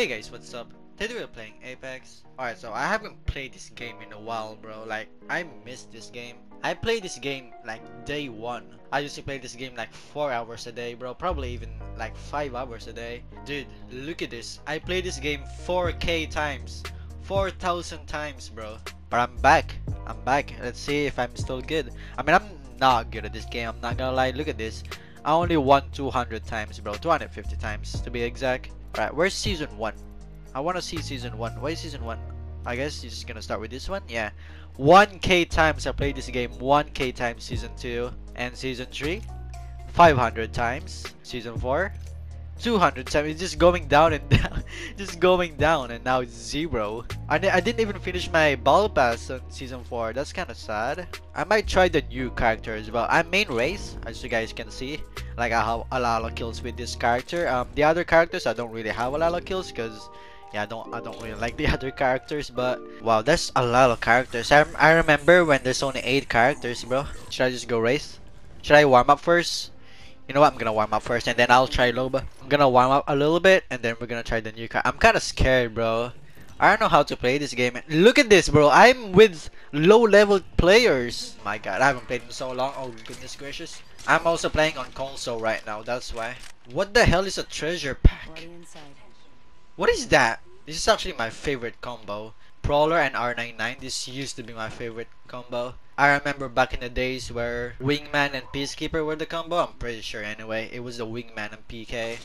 Hey guys, what's up? Today we're playing Apex. Alright, so I haven't played this game in a while, bro. Like, I missed this game. I played this game like day one. I used to play this game like 4 hours a day, bro. Probably even like 5 hours a day. Dude, look at this. I played this game 4k times. 4,000 times, bro. But I'm back. I'm back. Let's see if I'm still good. I mean, I'm not good at this game. I'm not gonna lie. Look at this. I only won 200 times, bro. 250 times to be exact. Alright, where's season 1? I want to see season 1. Why is season 1? I guess you're just gonna start with this one? Yeah. 1k times I played this game. 1k times season 2. And season 3. 500 times. Season 4. 200 times. It's just going down and down. just going down and now it's 0. I, I didn't even finish my battle pass on season 4. That's kind of sad. I might try the new characters. Well, I'm main Wraith, as you guys can see like I have a lot of kills with this character. Um, the other characters I don't really have a lot of kills because yeah, I don't I don't really like the other characters. But wow, there's a lot of characters. I I remember when there's only eight characters, bro. Should I just go Wraith? Should I warm up first? You know what? I'm gonna warm up first and then I'll try Loba. I'm gonna warm up a little bit and then we're gonna try the new car. I'm kind of scared, bro. I don't know how to play this game. Look at this, bro. I'm with low level players. My god, I haven't played in so long. Oh, goodness gracious. I'm also playing on console right now, that's why. What the hell is a treasure pack? What is that? This is actually my favorite combo. Prowler and R99, this used to be my favorite combo. I remember back in the days where Wingman and Peacekeeper were the combo. I'm pretty sure anyway. It was the Wingman and PK.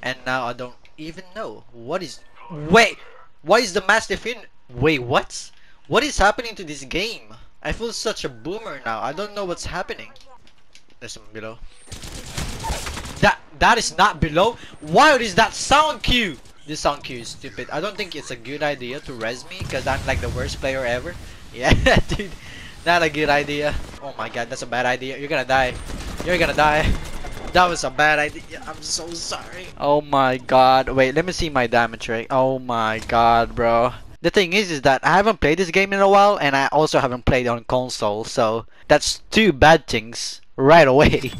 And now I don't even know. What is... Wait! Why is the Mastiff in... Wait, what? What is happening to this game? I feel such a boomer now. I don't know what's happening. There's some Loba. That that is not Loba. Why is that sound cue? This sound cue is stupid. I don't think it's a good idea to res me because I'm like the worst player ever. Yeah, dude. Not a good idea. Oh my god, that's a bad idea. You're gonna die. You're gonna die. That was a bad idea. I'm so sorry. Oh my god. Wait, let me see my damage rate. Oh my god, bro. The thing is, is that I haven't played this game in a while, and I also haven't played on console, so that's two bad things right away.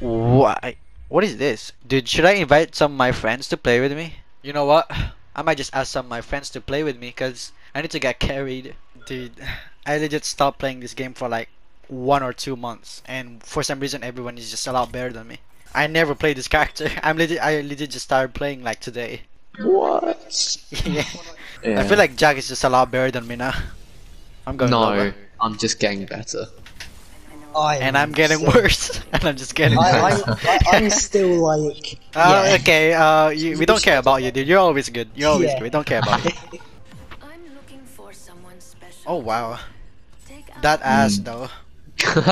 Why? What is this? Dude, should I invite some of my friends to play with me? You know what? I might just ask some of my friends to play with me, cause I need to get carried. Dude, I legit stopped playing this game for like one or two months, and for some reason everyone is just a lot better than me. I never played this character. I'm legit. I legit just started playing like today. What? yeah. Yeah. I feel like Jack is just a lot better than me now. I'm going no, lower. I'm just getting better. I and I'm getting so- worse, and I'm just getting I, worse. I'm, I, I'm still like. Uh, yeah. okay, uh, you, we don't care about you, dude. You're always good. You're always Yeah. good. We don't care about you. I'm looking for someone special. Oh wow, that ass Mm. though. Toby,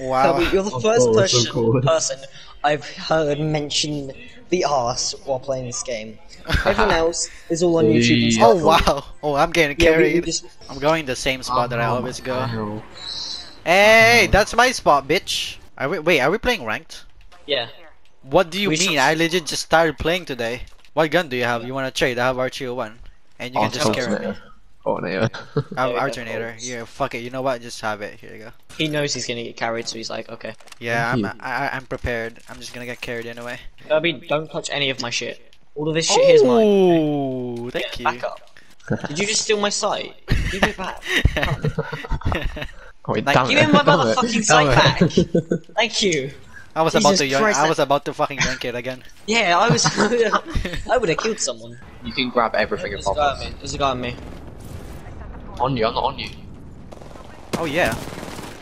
Wow. you're the Of first course, of person, course. person I've heard mention the arse while playing this game. Everyone else is all on YouTube. and Yeah. Oh wow. Oh, I'm getting Yeah, we, we carried. just I'm going the same spot that I Oh, always go. wow. Hey, oh. that's my spot, bitch. Are we, wait, are we playing ranked? yeah. What do you We mean? should- I legit just started playing today. What gun do you have? You wanna trade? I have R201. And you can oh, just carry me. Oh no. I have Yeah, we alternator. bolts. Yeah, fuck it. You know what? Just have it. Here you go. He knows he's gonna get carried, so he's like, okay. Yeah, I'm. I, I'm prepared. I'm just gonna get carried anyway. Toby, don't touch any of my shit. All of this shit here's mine. Ooh, thank Yeah, you. Back up. Did you just steal my sight? Give it back. Oh, wait, Like, damn give it. me my motherfucking damn sight it. back. Thank you. I was about to yoink, Christ, I was about to fucking yank it again. Yeah, I was. I would have killed someone. You can grab everything There's if a guy on me. There's a guy on me. On you, I'm not on you. Oh yeah.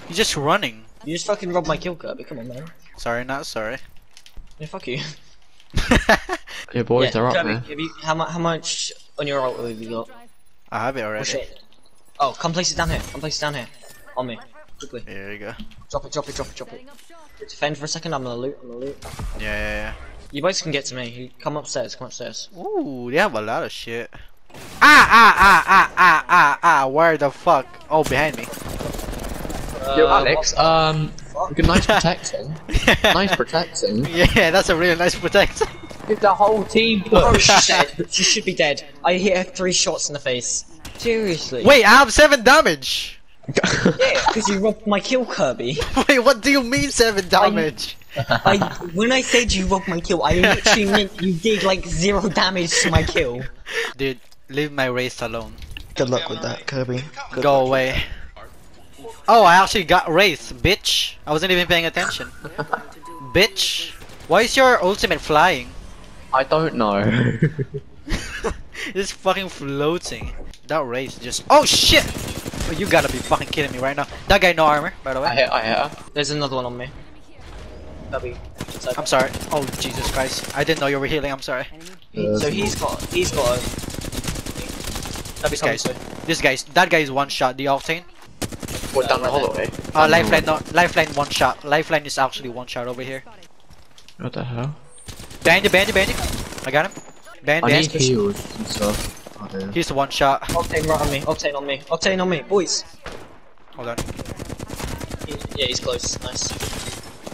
He's just running. You just fucking robbed my kill Kirby. Come on, man. Sorry, not sorry. Yeah, fuck you. Your boys yeah, are up Kirby, there. have you, how, mu- how much on your ult have you got? I have it Oh already. shit. Oh, come place it down here. Come place it down here. On me. Quickly. Here you go. Drop it, drop it, drop it, drop it. Defend for a second. I'm gonna loot. I'm gonna loot. Yeah, yeah, You boys can get to me. Come upstairs. Come upstairs. yeah. Ooh, they have a lot of shit. Ah, ah, ah, ah, ah, ah, ah, where the fuck? Oh, behind me. Yo, Uh, Alex, um, good, nice protecting. nice protecting. Yeah, that's a really nice protect. Give the whole team Oh, push. she's dead. She should be dead. I hit her three shots in the face. Seriously. Wait, I have seven damage. Yeah, because you robbed my kill Kirby. Wait, what do you mean seven damage? I, when I said you robbed my kill, I literally meant you did like zero damage to my kill. Dude, leave my Wraith alone. Good luck with that, Kirby. Good Go away. Oh, I actually got Wraith, bitch. I wasn't even paying attention. bitch. Why is your ultimate flying? I don't know. it's fucking floating. That Wraith just. Oh shit! Oh, you gotta be fucking kidding me right now. That guy no armor, by the way. I way. hit, I hit her. There's another one on me. Kirby. I'm sorry. Oh Jesus Christ! I didn't know you were healing. I'm sorry. so he's got, he's got a. Kirby's coming Guys. This guy's that guy is one shot. The octane. What, down the hallway? Uh, lifeline, not lifeline one shot. Lifeline is actually one shot over here. What the hell? Bandy, bandy, bandy. I got him. Band, I need band. heals and stuff. Oh, dear. He's one shot. Octane right on me, Octane on me, Octane on me, boys. Hold on. He- yeah, he's close, nice.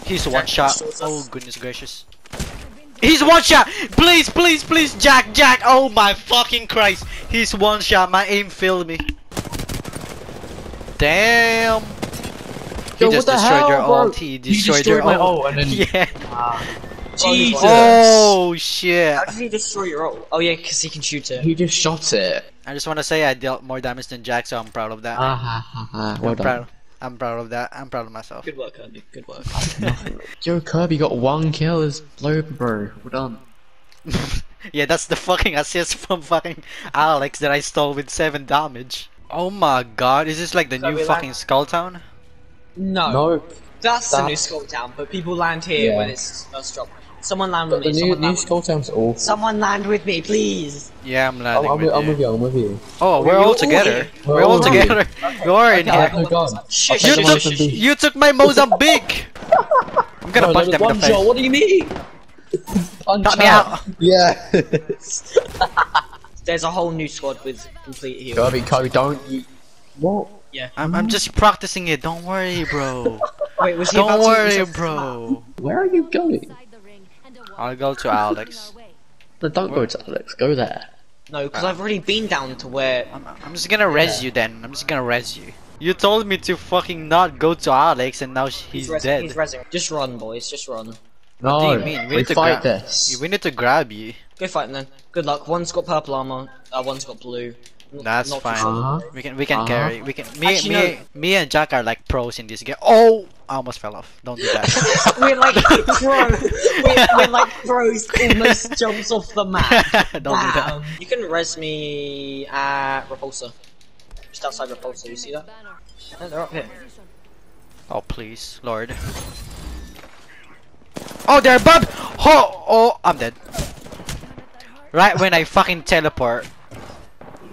He's one Jack, shot. Oh goodness gracious. He's one shot! Please, please, please, Jack, Jack! Oh my fucking Christ! He's one shot. My aim failed me. Damn! He Yo, just what the destroyed your hell, bro? ult. He You destroyed, your my ult. ult and then Yeah. Jesus! Oh shit! How did he destroy your ult? Oh yeah, because he can shoot it. he just shot it. I just want to say I dealt more damage than Jack, so I'm proud of that. Ah ha ha ha. Well I'm done. proud. I'm proud of that. I'm proud of myself. Good work, Kirby, good work. Yo, Kirby got one kill as blow, bro. Well done. yeah, that's the fucking assist from fucking Alex that I stole with 7 damage. Oh my god, is this like the So new fucking land- Skull Town? No, No, that's the new Skull Town, but people land here Yeah. when it's first drop. Someone land but with the me, new someone new land. Skull Town's awful. Someone land with me, please! Yeah, I'm I'm, landing I'm, with, I'm you. with you. I'm with you. Oh, we're You're all all together. here. We're We're all all here. together. You're in here. have no gun. You took, you took my Mozambique! I'm gonna No, punch no, them in the face. shot. What do you mean? Punch Cut me out! Yeah. There's a whole new squad with complete heal. Kirby, Kirby, don't you? What? Yeah. I'm, I'm just practicing it, don't worry, bro. Wait, was he about Don't worry, himself- bro. Where are you going? I'll go to Alex. No, don't go to Alex. Go there. No, because I've already been down to where. I'm, I'm just gonna res you then. I'm just gonna res you. You told me to fucking not go to Alex and now sh- he's, dead. He's resing. Just run, boys. Just run. No, do you mean? We we, need to fight gra- this. We need to grab you. Go fight them then. Good luck. One's got purple armor. Uh, one's got blue. Not- That's not fine. Uh-huh. We can we can Uh-huh. carry. We can me Actually, me no. me and Jack are like pros in this game. Oh, I almost fell off. Don't do that. we're like pro. We're, we're like pros. Almost jumps off the map. Don't do that. You can res me at Repulsor. Just outside Repulsor. You see that? No, they're up here. Oh please, Lord. Oh, they're above. Oh, oh, I'm dead. Right when I fucking teleport.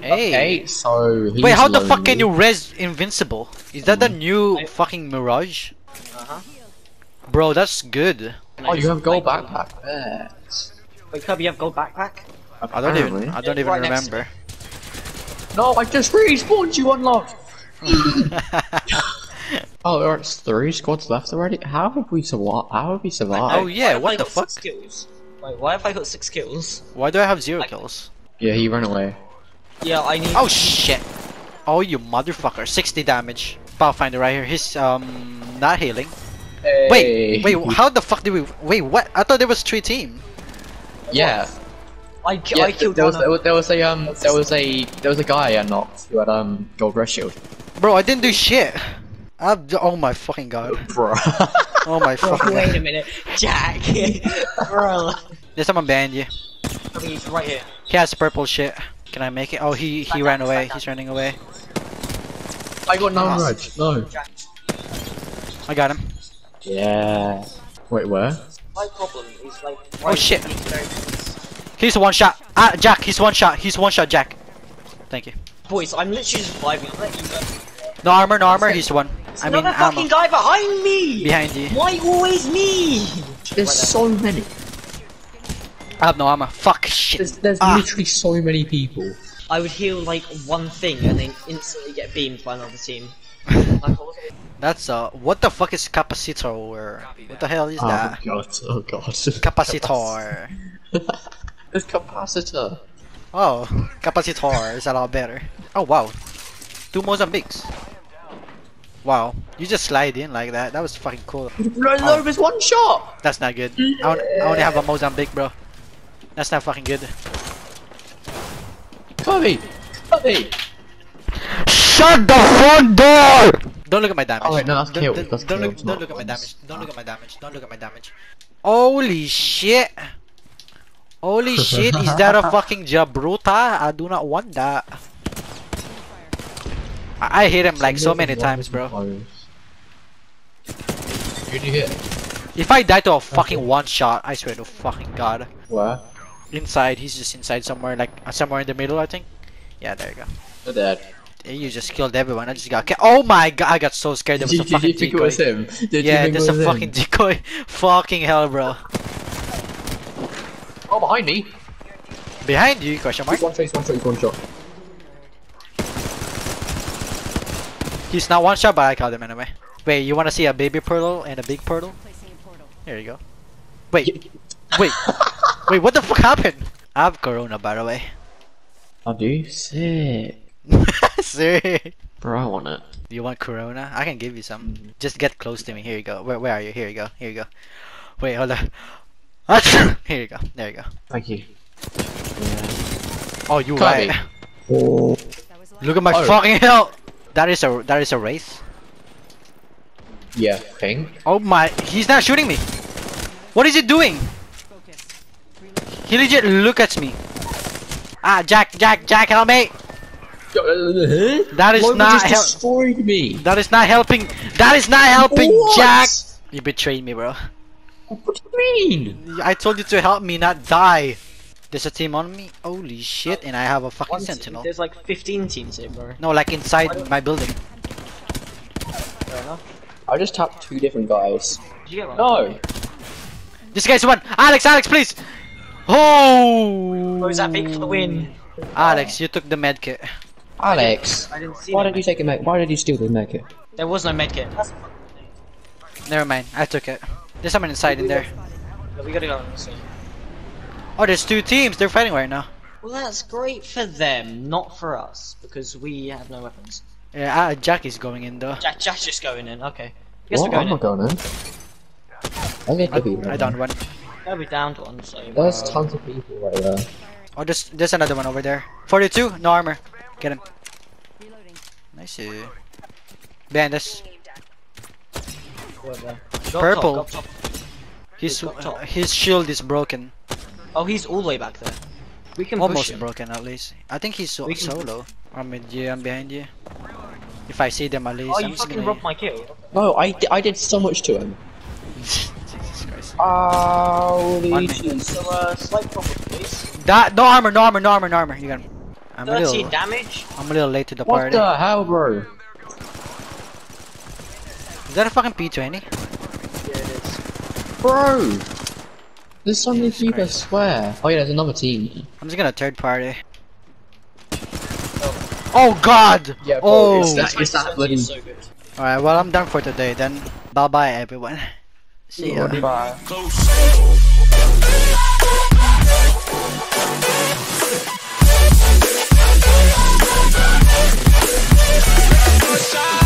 Hey. Okay, so he's Wait, how the fuck can you res invincible? Is that the new fucking Mirage? Uh huh. Bro, that's good. Oh, you have gold backpack. There. Wait, Kirby, you have gold backpack? I don't even I don't Yeah, even right remember. No, I just respawned you unlocked. Oh, there's three squads left already. How have we survived? How have we survived? Oh yeah, what the fuck? Kills? Wait, why have I got six kills? Why do I have zero kills? Yeah, he ran away. Yeah, I need. Oh shit! Oh you motherfucker! 60 damage. Pathfinder right here. He's um not healing. Wait, wait. How the fuck did we? Wait, what? I thought there was three team. Yeah, I, ki- yeah. I killed there was, one. there of- was there was a um there was a there was a guy I knocked who had um gold red shield. Bro, I didn't do shit. I've, oh my fucking god. Bro. Oh my Bro, fucking wait a minute, Jack, bro. There's someone banned you. I mean, he's right here. He has purple shit. Can I make it? Oh, he he ran away. He's running away. I got no red. No. I got him. Yeah. Wait, where? My problem is like. Oh, shit. He's one shot. Ah, Jack. He's one shot. He's one shot. Jack. Thank you. Boys, I'm literally surviving. I'm letting you go. No armor. No armor. He's one. I mean Another ammo. fucking guy behind me. Behind you. Why always me? There's so many. I have no armor. Fuck shit. There's there's Ah. literally so many people. I would heal like one thing and then instantly get beamed by another team. Like, what? That's uh. What the fuck is capacitor? What the hell is Oh that? god. Oh god. Capacitor. There's capacitor. Oh, capacitor is a lot better. Oh wow. Two Mozambiques. Wow, you just slide in like that. That was fucking cool. No, no, there's one shot. That's not good. I, on- I only have a Mozambique, bro. That's not fucking good. Kobe, Kobe. Shut the front door! Don't look at my damage. Oh, wait, no, that's don't, killed. Don't, That's don't look, don't look at my oh, damage. Don't look at my damage. Don't look at my damage. Holy shit! Holy shit! Is that a fucking Jabruta? I do not want that. I, I hit him like so many times, bro. Who did you hit? If I die to a fucking one shot, I swear to fucking god. Where? Inside, he's just inside somewhere, like uh, somewhere in the middle, I think. Yeah, there you go. They're dead. Eh, You just killed everyone. I just got. Ca- oh my god! I got so scared. There was Did a you, did you fucking think it was him? Did Yeah, you think there's it a was fucking him? decoy. fucking hell, bro. Oh, behind me. Behind you? Question mark. One face, one shot, one shot. He's not one shot, but I caught him anyway. Wait, you want to see a baby portal and a big portal? Here you go. Wait, wait, wait. What the fuck happened? I have Corona, by the way. I do. Sick. Sick. Bro, I want it. Do you want Corona? I can give you some. Just get close to me. Here you go. Where, where are you? Here you go. Here you go. Wait, hold on. Achoo! Here you go. There you go. Thank you. Oh, you Copy. right. Oh. Look at my Oh. fucking hell. That is a that is a Wraith. Yeah, pink. Oh my, he's not shooting me. What is he doing? He legit look at me. Ah, Jack, Jack, Jack, help me. That is Why not you just help. destroyed me. That is not helping. That is not helping, What? Jack. You betrayed me, bro. What do you mean? I told you to help me, not die. There's a team on me. Holy shit! And I have a fucking One team- sentinel. There's like 15 teams here, bro. No, like inside my building. Fair enough. I just tapped two different guys. Did you get one? No. This guy's one. Alex, Alex, please. Oh. Bro, is that big for the win? Alex, you took the med kit. Alex. I didn't see Why that. did you take a med? Why did you steal the med kit? There was no medkit. That's Never mind, I took it. There's someone inside in there. we gotta go. So. Oh, there's two teams. They're fighting right now. Well, that's great for them, not for us, because we have no weapons. Yeah, uh, Jack is going in though. Jack, Jack's just going in. Okay. Guess What? we're I'm going not going in. I need to be. I don't want. Gotta be down to one. So. There's tons of people right there. Oh, there's there's another one over there. 42, no armor. Get him. Nice. uh, Behind us. Purple. Top, top. His Got top. his shield is broken. Oh, he's all the way back there. We can push Almost him. broken at least. I think he's so We solo. I'm with you. I'm behind you. If I see them at least, Oh, I'm you fucking gonna. robbed my kill. No, I, I did so much to him. Jesus Christ. Holy One Jesus. So, uh, slight problem, please. That no armor, no armor, no armor, no armor. You got him. I'm a 13 little. damage. I'm a little late to the What party. What the hell, bro? Is that a fucking P20? Yeah, it is. Bro! There's so many Jesus people, I swear. Oh yeah, there's another team. I'm just gonna third party. Oh God! Yeah, bro, oh. it's that- This that bloody- so good. Alright, well I'm done for today then. Bye bye everyone. See ya. Goodbye. Bye.